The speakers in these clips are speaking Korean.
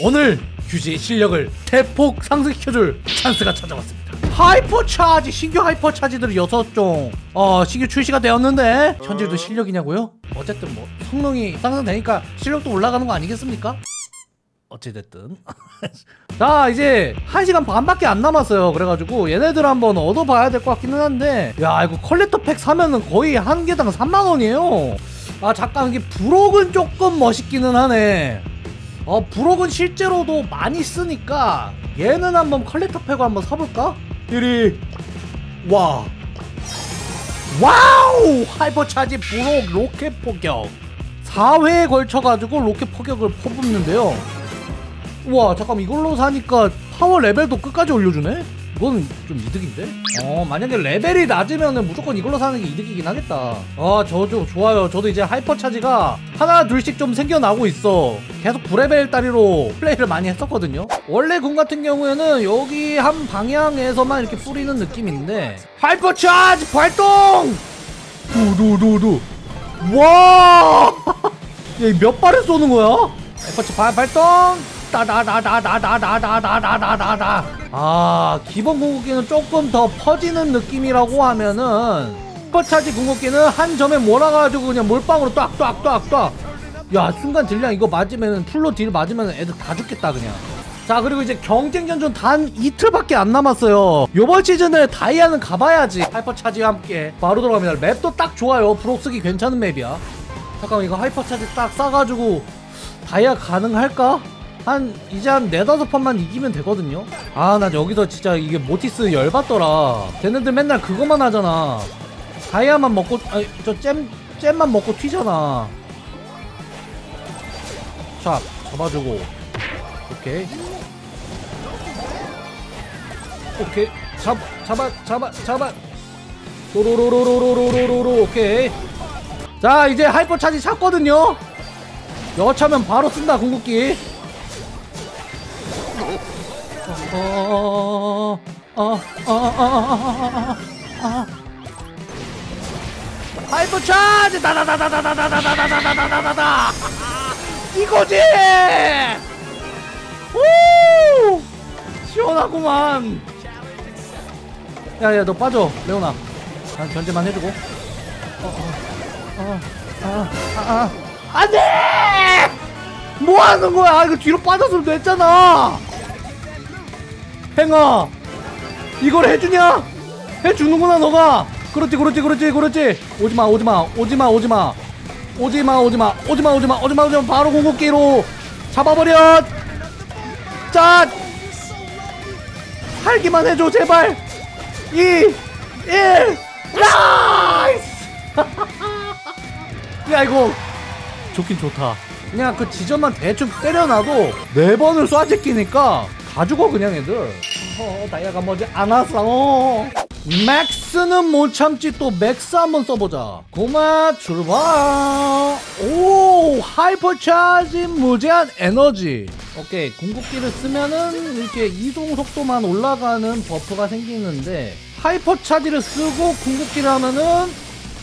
오늘 규지의 실력을 대폭 상승시켜줄 찬스가 찾아왔습니다. hypercharge 신규 hypercharge들이 6종. 어 신규 출시가 되었는데 현질도 실력이냐고요? 어쨌든 뭐 성능이 상승되니까 실력도 올라가는 거 아니겠습니까? 어찌됐든. 자 이제 1시간 반밖에 안 남았어요. 그래가지고 얘네들 한번 얻어봐야 될 것 같기는 한데. 야 이거 collector pack 사면은 거의 한 개당 3만원이에요. 아 잠깐 이게 브록은 조금 멋있기는 하네 어 브록은 실제로도 많이 쓰니까 얘는 한번 collector pack을 한번 사볼까? 이리. 와. 와우! hypercharge 브록 로켓 포격. 4회에 걸쳐가지고 로켓 포격을 퍼붓는데요. 우와 잠깐 이걸로 사니까 파워 레벨도 끝까지 올려주네? 이건 좀 이득인데? 어 만약에 레벨이 낮으면 무조건 이걸로 사는 게 이득이긴 하겠다 아 저도 좋아요 저도 이제 hypercharge가 하나 둘씩 좀 생겨나고 있어 계속 9레벨 따리로 플레이를 많이 했었거든요 원래 궁 같은 경우에는 여기 한 방향에서만 이렇게 뿌리는 느낌인데 hypercharge 발동! 두두두두 와! 얘 몇 발을 쏘는 거야? hyper차 발, 발동! 따다다다다다다다다다다다 아 기본 궁극기는 조금 더 퍼지는 느낌이라고 하면은 supercharge 궁극기는 한 점에 몰아가지고 그냥 몰빵으로 딱-딱-딱-딱 야 순간 딜량 이거 맞으면은 full로 딜 맞으면 애들 다 죽겠다 그냥. 자 그리고 이제 경쟁전 단 이틀밖에 안 남았어요. 요번 시즌에 다이아는 가봐야지. 하이퍼 차지와 함께. 바로 들어갑니다. map도 딱 좋아요. 브록 쓰기 괜찮은 map이야. 잠깐만 이거 hypercharge 딱 싸가지고 다이아 가능할까? 한 이제 한 네다섯 판만 이기면 되거든요. 아 나 여기서 진짜 이게 모티스 열받더라. 쟤네들 맨날 그거만 하잖아. 다이아만 먹고 아니 저 gem gem만 먹고 튀잖아. 샵 잡아주고. 오케이. 오케이. 잡 잡아 잡아 잡아. 로로로로로로로로로. 오케이. 자 이제 hypercharge 찼거든요. 여차면 바로 쓴다 궁극기 어, 어, 어, 어, 어, 안돼 뭐 하는 거야? 아, 이거 뒤로 빠졌으면 됐잖아. 행아 이걸 해주냐? 해주는구나 너가. 그렇지 그렇지 그렇지 그렇지. 오지마 오지마 오지마 오지마. 오지마 오지마 오지마 오지마 오지마 오지마. 바로 공격기로 잡아버려. 짠! 살기만 해줘 제발. 2 1 nice! 야 이거 좋긴 좋다 그냥 그 지점만 대충 때려놔도 네 번을 쏴 제끼니까 다 죽어 그냥 애들. 어 다이아가 뭐지? 안 왔어 맥스는 못 참지. 또 맥스 한번 써보자. 고마 출발. 오 hypercharge 무제한 에너지. 오케이 궁극기를 쓰면은 이렇게 이동 속도만 올라가는 buff가 생기는데 하이퍼차지를 쓰고 궁극기를 하면은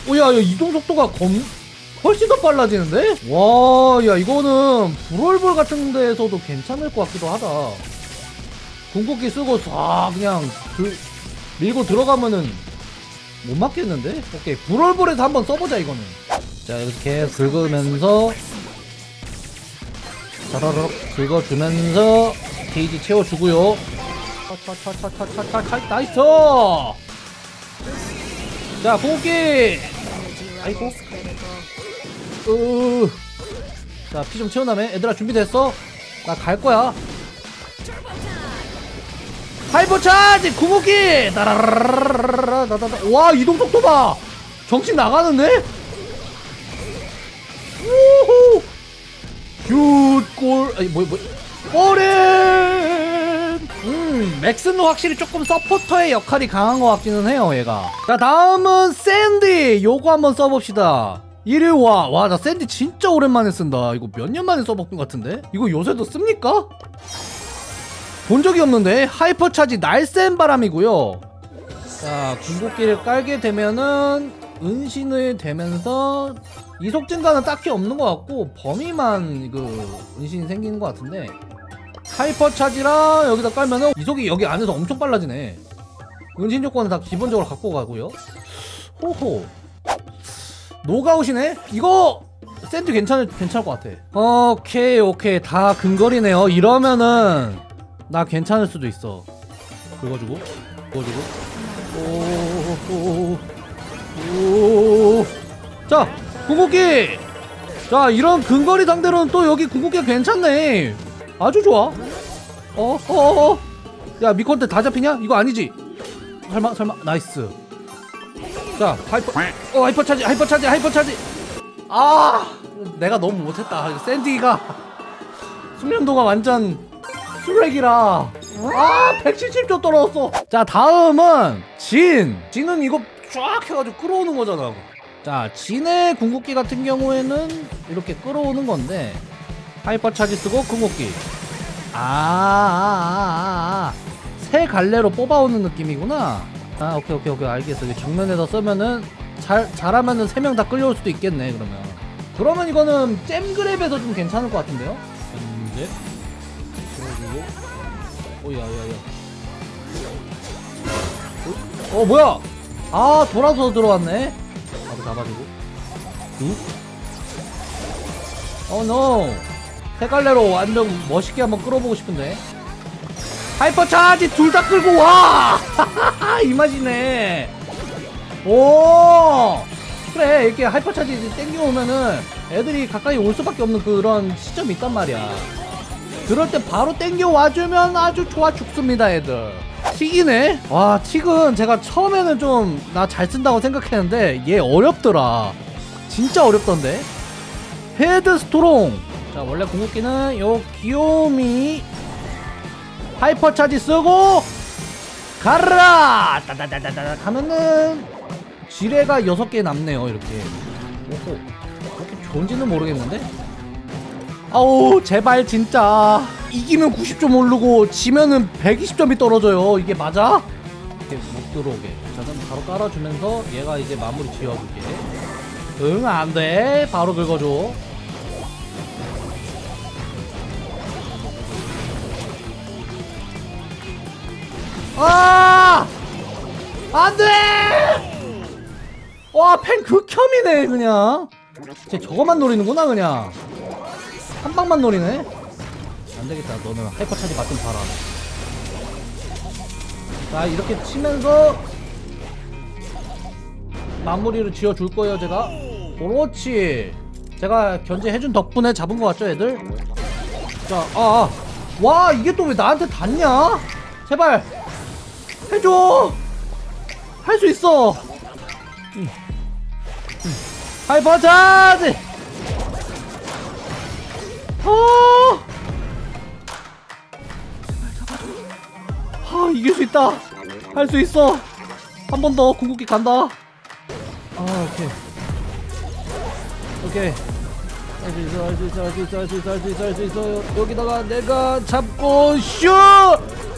오야 이동 속도가 검 훨씬 더 빨라지는데? 와, 야, 이거는 브롤볼 같은 데에서도 괜찮을 것 같기도 하다. 궁극기 쓰고 싹 그냥 들, 밀고 들어가면은 못 맞겠는데? 오케이 브롤볼에서 한번 써보자 이거는 자 이렇게 긁으면서 자라락 긁어주면서 게이지 채워주고요 차차차차차차차 nice 자 궁극기 아이고 으 자 피 좀 채운 다음에 얘들아 준비됐어? 나 갈 거야. hypercharge! 궁극기! 와 이동 속도 봐 정신 나가는데 우후 슛골 아니 뭐뭐 오렌 음 맥스는 확실히 조금 서포터의 역할이 강한 것 같기는 해요 얘가 자 다음은 샌디 요거 한번 써봅시다 이리 와. 와, 나 샌디 진짜 오랜만에 쓴다. 이거 몇 년 만에 것 같은데? 이거 요새도 씁니까? 본 적이 없는데 hypercharge 날쌘 바람이고요 자 궁극기를 깔게 되면은 은신을 되면서 이속 증가는 딱히 없는 것 같고 범위만 그 은신이 생기는 것 같은데 hypercharge랑 여기다 깔면은 이속이 여기 안에서 엄청 빨라지네 은신 조건은 다 기본적으로 갖고 가고요 호호 노가웃이네? 이거 샌디 괜찮을 괜찮을 것 같아. 오케이 오케이. 다 근거리네요. 이러면은 나 괜찮을 수도 있어. 긁어주고 긁어주고. 오오오자 궁극기! 자 이런 근거리 상대로는 또 여기 궁극기가 괜찮네. 아주 좋아. 어어어 야 미컨테 다 잡히냐? 이거 아니지? 설마 설마. nice 자 hyper 어 hypercharge hypercharge hypercharge. 아 내가 너무 못했다. 샌디가 숙련도가 완전 쓰레기라. 아 170조 떨어졌어. 자 다음은 진. 진은 이거 쫙 해가지고 끌어오는 거잖아. 자 진의 궁극기 같은 경우에는 이렇게 끌어오는 건데 hypercharge 쓰고 궁극기. 아아아아세 갈래로 뽑아오는 느낌이구나 아 오케이 오케이 오케이. 알겠어. 정면에서 쓰면은 잘 잘하면은 세명다 끌려올 수도 있겠네 그러면. 그러면 이거는 gem grab에서 좀 괜찮을 것 같은데요? gem grab? 그리고. 오야야야. 어, 어 뭐야? 아 돌아서 들어왔네. 바로 잡아주고. oh no. 세갈래로 완전 멋있게 한번 끌어보고 싶은데. hyper charge! 둘 다 끌고 와! 이 맛이네. 오! 그래, 이렇게 hyper charge 땡겨오면은 애들이 가까이 올 수밖에 없는 그런 시점이 있단 말이야. 그럴 때 바로 땡겨와주면 아주 좋아 죽습니다, 애들. 틱이네? 와, 틱은 제가 처음에는 좀 나 잘 쓴다고 생각했는데 얘 어렵더라. 진짜 어렵던데? headstrong. 자, 원래 궁극기는 요 귀요미 hyper charge 쓰고 가라! 따다다다다 하면은 지뢰가 6개 남네요 이렇게. 오호 그렇게 좋은지는 모르겠는데? 아우 제발 진짜. 이기면 90점 오르고 지면은 120점이 떨어져요. 이게 맞아? 이렇게 못 들어오게. 저는 바로 깔아주면서 얘가 이제 마무리 지어줄게. 응 안돼. 바로 긁어줘 아! 안 돼! 와, 팽 극혐이네, 그냥. 쟤 저거만 노리는구나, 그냥. 한 방만 노리네? 안 되겠다. 너는 hyper charge 맛 좀 봐라. 자, 이렇게 치면서 마무리를 지어줄 거예요, 제가. 그렇지. 제가 견제해준 덕분에 잡은 것 같죠, 애들? 자, 아, 아. 와, 이게 또 왜 나한테 닿냐? 제발. 해줘. 할 수 있어. hyper charge 어. 아, 이길 수 있다. 할 수 있어. 한 번 더 궁극기 간다. 아 오케이. 오케이. 할 수 있어 할 수 있어 할 수 있어 할 수 있어 할 수 있어. 할 수 있어 여기다가 내가 잡고 슛! 골!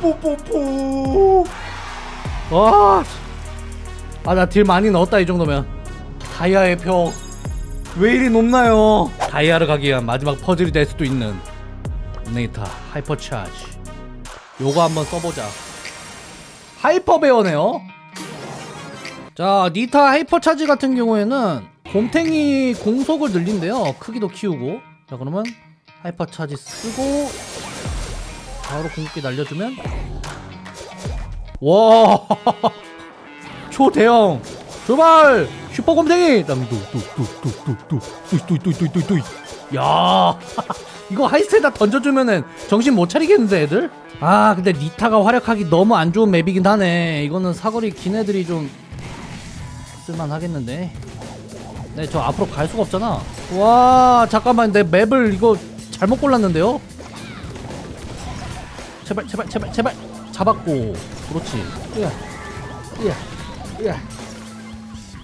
뽀뽀뽀뽀. 와. 아, 나 deal 많이 넣었다, 이 정도면. 다이아의 표. 왜 이리 높나요? 다이아를 가기 위한 마지막 퍼즐이 될 수도 있는 네이타 하이퍼 차지. 요거 한번 써보자. 하이퍼 베어네요. 자, 니타 hyper charge 같은 경우에는 곰탱이 공속을 늘린대요. 크기도 키우고. 자, 그러면 hyper charge 쓰고 바로 궁극기 날려주면 와 초대형 출발 슈퍼 곰탱이 뚜뚜뚜뚜뚜뚜뚜뚜뚜뚜뚜뚜 야 이거 heist에다 던져주면은 정신 못 차리겠는데 애들 아 근데 니타가 활약하기 너무 안 좋은 map이긴 하네 이거는 사거리 긴 애들이 좀 쓸만하겠는데 네 저 앞으로 갈 수가 없잖아 와 잠깐만 내 map을 이거 잘못 골랐는데요 제발 제발 제발 제발 잡았고 그렇지 으야 으야 으야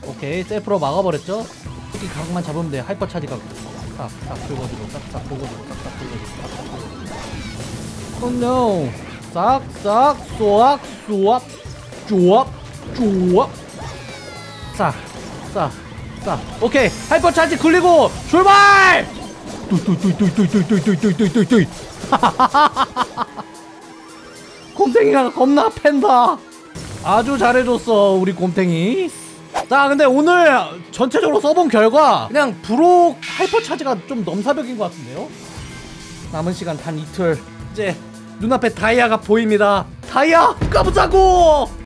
오케이 셀프로 막아버렸죠 특히 각만 잡으면 돼 hyper charge 각 싹싹 긁어주고 싹싹 긁어주고 싹싹 긁어주고 oh no 싹싹 쏘악 쏘악 쪼압 쪼압 싹싹싹 오케이 hyper charge 굴리고 출발 뚜이뚜이뚜이뚜이뚜이뚜이뚜이뚜이뚜이뚜이뚜이뚜이 곰탱이가 겁나 팬다. 아주 잘해줬어 우리 곰탱이. 자 근데 오늘 전체적으로 써본 결과 그냥 브록 hyper charge가 좀 넘사벽인 것 같은데요? 남은 시간 단 이틀 이제 눈앞에 다이아가 보입니다. 다이아 까보자고